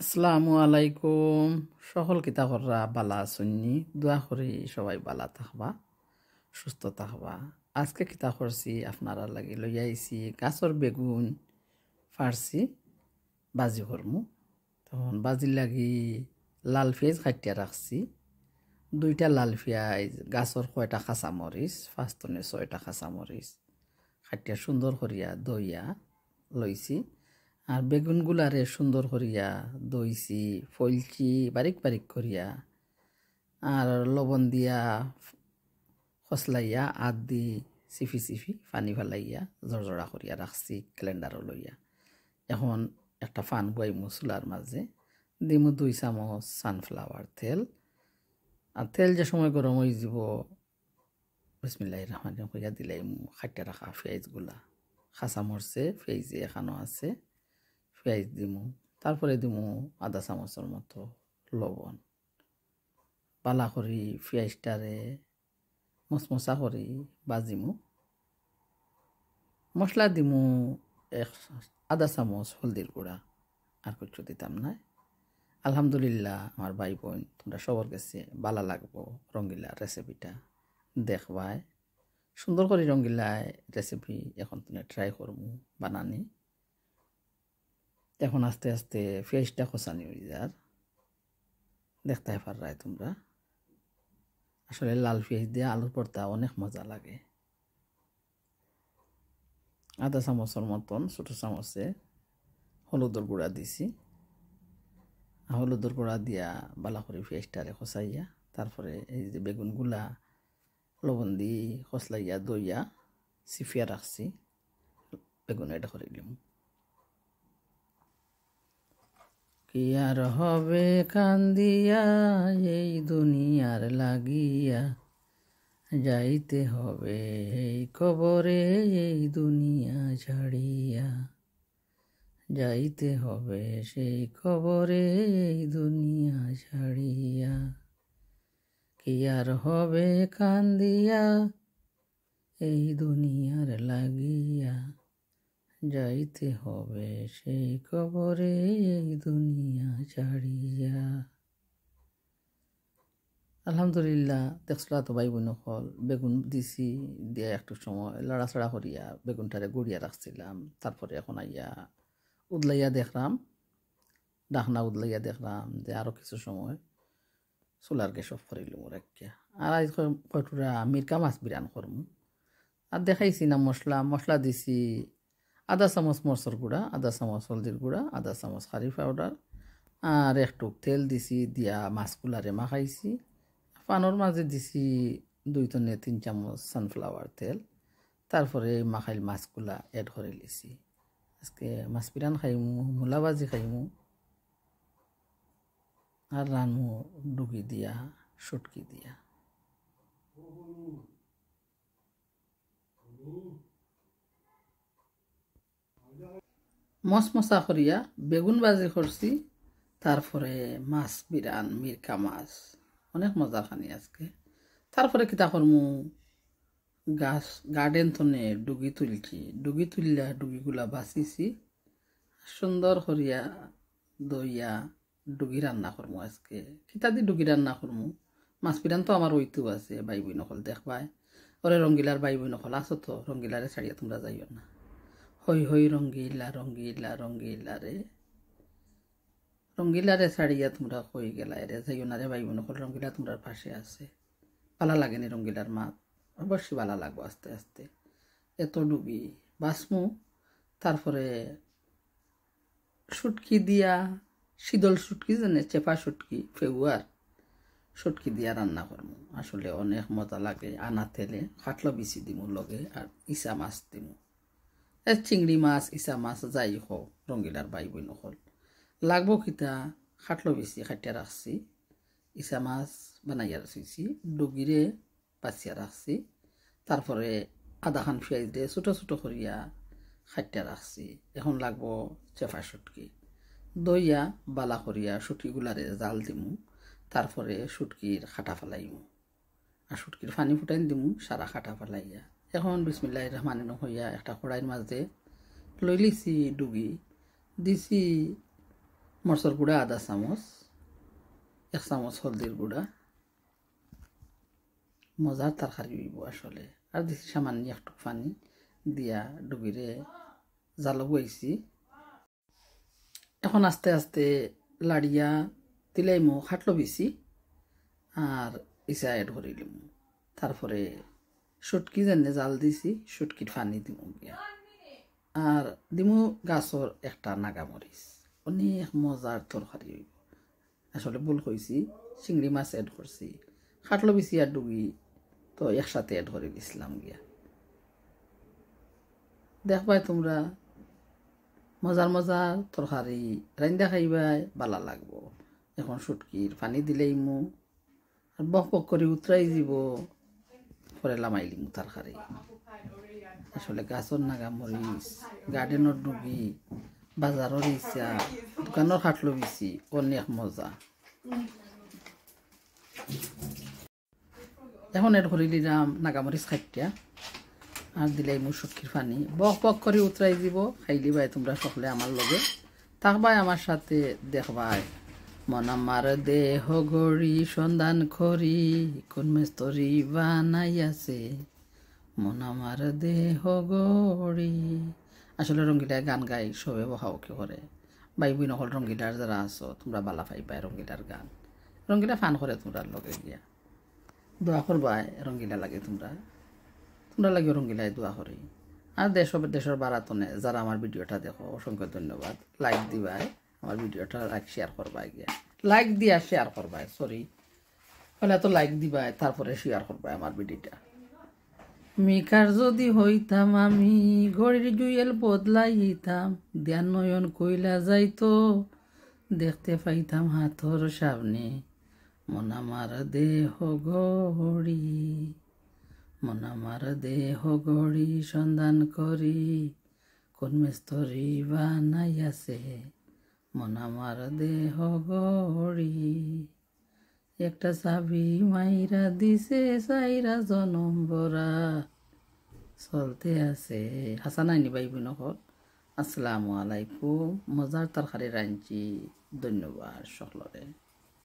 আসসালামু আলাইকুম। সকল কিতাবররা বালা শুননি দোয়া করি সবাই বালা থাকবা সুস্থ থাকবা আজকে কিতাব করছি আপনারা লাগি লই আইছি, গাছর বেগুন, ফার্সি, বাজি করমু তখন বাজির লাগি লাল পেঁয়াজ কাটিয়া রাখছি। দুইটা লাল পেঁয়াজ, গাছর কয়টা খাঁচা মরিচ ফার্স্টনে ছয়টা খাঁচা মরিচ। কাটিয়া সুন্দর করিয়া দইয়া লইছি। আর বেগুনগুলারে সুন্দর করিয়া দইছি ফলছি বারিক বারিক করিয়া। আর লবণ দিয়া খসলাইয়া আদ দি চিফি চিফি পানি ফেলাইয়া জড়জড়া করিয়া রাখছি ক্যালেন্ডারও লইয়া। এখন একটা ফান বই মশলার মাঝে দিমু দুই চামচ সানফ্লাওয়ার তেল। আর তেল যে সময় গরম হয়ে যাব বিসমিল্লাহ রহমান দিলাই খাটিয়া রাখা পেঁয়াজগুলা খাসা মরছে পেঁয়াজে এখানো আছে। পেঁয়াজ দিমু, তারপরে দিমু আধা চামচের মতো লবণ। পালা করি পেঁয়াজটারে, মচমচা করি বাজিমু মশলা দিমু এক আধা চামচ হলদির গুঁড়া, আর কিছু দিতাম না আলহামদুলিল্লাহ, আমার ভাই বোন তোমরা সবার কাছে ভালো লাগবো রঙ্গিলা রেসিপিটা দেখবাই সুন্দর করে রঙ্গিলায় রেসিপি এখন তুমি ট্রাই করব বানানি। এখন আস্তে আস্তে ফেসটা খোসানি হয়ে যার দেখতে পারায় তোমরা। আসলে লাল পেঁয়াজ দিয়ে আলুর পরতা অনেক মজা লাগে। আধা চামচের মতন, ছোটো চামচে হলুদের গুঁড়া দিছি। হলুদর গুঁড়া দিয়া বালা করে পেঁয়াজটারে খসাইয়া তারপরে এই যে বেগুনগুলা লবণ দি খসলাইয়া দইয়া সিফিয়া রাখছি। বেগুন এটা করে দিলাম কি আর হবে কান্দিয়া? এই দুনিয়ার লাগিয়া যাইতে হবে এই কবরে, এই দুনিয়া ছাড়িয়া যাইতে হবে সেই কবরে, এই দুনিয়া ছাড়িয়া। কি আর হবে কান্দিয়া? এই দুনিয়ার লাগিয়া যাইতে হবে সেই কবরে এই দুনিয়া ছাড়িয়া। আলহামদুলিল্লাহ দেখছিলা তো ভাই বোন হল বেগুন দিছি দিয়ে একটু সময় লড়াচড়া করিয়া বেগুনটারে গড়িয়া রাখছিলাম। তারপরে এখন আইয়া উদলাইয়া দেখলাম, ডাকনা উদলাইয়া দেখলাম যে আরও কিছু সময় সোলার গ্যাস অফ করিলাম ওর একটা আর আজ কয়টুরা মিরকা মাছ বিরান করম। আর দেখাইছি না মশলা মশলা দিছি আধা চামচ মরচর গুঁড়া আধা চামচ হলদির গুঁড়া আধা চামচ খারি পাউডার আর একটু তেল দিছি, দিয়া মাছগুলারে মাখাইছি। পানোর মাঝে দিছি দুই টনে তিন চামচ সানফ্লাওয়ার তেল। তারপরে এই মাখাইল মাছগুলা এড করে লিছি। আজকে মাছ পিরান খাইমু, মূলা ভাজি খাইমু। আর রানমু ডুগি দিয়া সুটকি দিয়া। মশমশা করিয়া বেগুন ভাজি করছি, তারপরে মাছ বিরান, মিরকা মাছ, অনেক মজা খানি আজকে। তারপরে কিতা করমু, গাছ গার্ডেন থনে ডুগি তুলছি। ডুগি তুললা, ডুগিগুলা বাঁচিছি সুন্দর করিয়া দইয়া ডুগি রান্না করমু আজকে। কিতা দি ডুগি রান্না করমু? মাছ পিরান তো আমার ওইটু আছে বাই বই নকল দেখবাই ওরে রঙ্গিলার বাই বই নকল আছো তো, রঙ্গিলারে ছাড়িয়া তোমরা যাইও না। হই হৈ রঙ্গিলা রঙ্গিলা রঙ্গিলা রে। রঙ্গিলারে ছাড়িয়া তোমরা কই গেলা রে যাইও না রে ভাই বোন রঙ্গিলা তোমরা পাশে আছে। ভালো লাগেনি রঙ্গিলার মাত? অবশ্যই ভালো লাগবো আস্তে আস্তে। এত ডুবি। বাসমু, তারপরে সুটকি দিয়া, শীতল সুটকি জানে, চেপা সুটকি ফেগুয়ার সুটকি দিয়া রান্না করমু। আসলে অনেক মজা লাগে আনা তেলে খাটলো বিচি দিমু লগে আর ইসা মাছ দিমু। চিংড়ি মাছ ইসা মাছ যাই হোক রঙ্গিলার বাই বই নকল লাগবো কিতা, খাটলো বেশি খাটিয়া রাখছি ইসা মাছ বানাইয়া রাখছি ডুগিরে বাছিয়া রাখছি তারপরে আধা খান পেঁয়াজ দিয়ে, ছোটো ছোটো করিয়া খাটিয়া রাখছি এখন লাগবো চেফা সুটকি দইয়া, বালা করিয়া সুটকিগুলারে জাল দিমু। তারপরে সুটকির খাটা ফেলাইমু। আর সুটকির পানি ফুটাইন দিমু সারা খাটা ফেলাইয়া। এখন বিসমিল্লাহ রহমান হইয়া একটা কড়াইয়ের মাঝে লই লিছি ডুগি, দিছি মরচর গুঁড়া, আধা চামচ, এক চামচ হলদির গুঁড়া। মজার তরকারি হইব আসলে। আর দিছি সামান্য একটু পানি দিয়া ডুবিরে জালক বইছি। এখন আস্তে আস্তে লাড়িয়া তিলাইমু, খাটলো বেশি, আর ইসা এড করিলিম তারপরে সুটকি যেনে জাল দিছি সুটকির পানি দিমু গিয়া। আর দিমু গাছর একটা নাগা নাগামরিচ অনেক মজার তরকারি হইব। আসলে ভুল কইছি, চিংড়ি মাছ এড করছি খাটলো বেশি আর ডুগি তো একসাথে এড করে দিছিলাম গিয়া। দেখবাই তোমরা মজার মজার তরকারি রান্দা খাইবাই বালা লাগবো। এখন সুটকির পানি দিলেই মু। আর বক বক করে উতরাই দিব। পরে লামাইলিম তরকারি আসলে গাছর নাগা মরিচ গার্ডেনের ডুবি, বাজারের ইচ্ছা, দোকানের খাটলো বেশি, অনেক মজা। এখন এর করে দিলাম নাগামরিচ খাইটিয়া, আর দিলাই মোৰ চক্ষীর পানি। বক বক করে উতরাই দিব, খাইলি ভাই তোমরা সকলে আমার লগে। থাকবাই আমার সাথে দেখবাই মন আমার দেহ গড়ি সন্ধান করি কোন বানাই আছে মন আমার দেহ গড়ি আসলে রঙ্গিলায় গান গাই, সবে বহাওকে করে? বাই বুই নকল রঙ্গিলার যারা আছো, তোমরা বালা পাইবাই রঙ্গিলার গান। রঙ্গিলা ফান করে তোমরা লগে গিয়া। দোয়া করবাই রঙ্গিলা লাগে তোমরা। তোমরা লাগে রঙ্গিলাই দোয়া করি। আর দেশ দেশের বারাতনে যারা আমার ভিডিওটা দেখো, অসংখ্য ধন্যবাদ। লাইক দিবাই। আমার ভিডিওটা লাইক শেয়ার করবাই গিয়া লাইক দিয়া শেয়ার করবাই সরি হলে তো লাইক দিবাই, তারপরে শেয়ার করবাই আমার ভিডিওটা। মিকার যদি হইতাম আমি, ঘড়ির জুয়েল বদলাইতাম ধ্যান নয়ন কইলা যাইতো, দেখতে পাইতাম হাতর সামনে, মন আমার দেহ গড়ি মন আমার দেহ গড়ি সন্ধান করি, কোন মেস্তরি বানাই আছে মন আমার দেহ গড়ি। একটা চাবি মাইরা দিছে চাইরা জনম বরা। চলতে আছে। হাসান আইনি বাইবি নকল আসসালামু আলাইকুম। মজার তরকারি রাঞ্চি ধন্যবাদ সকলরে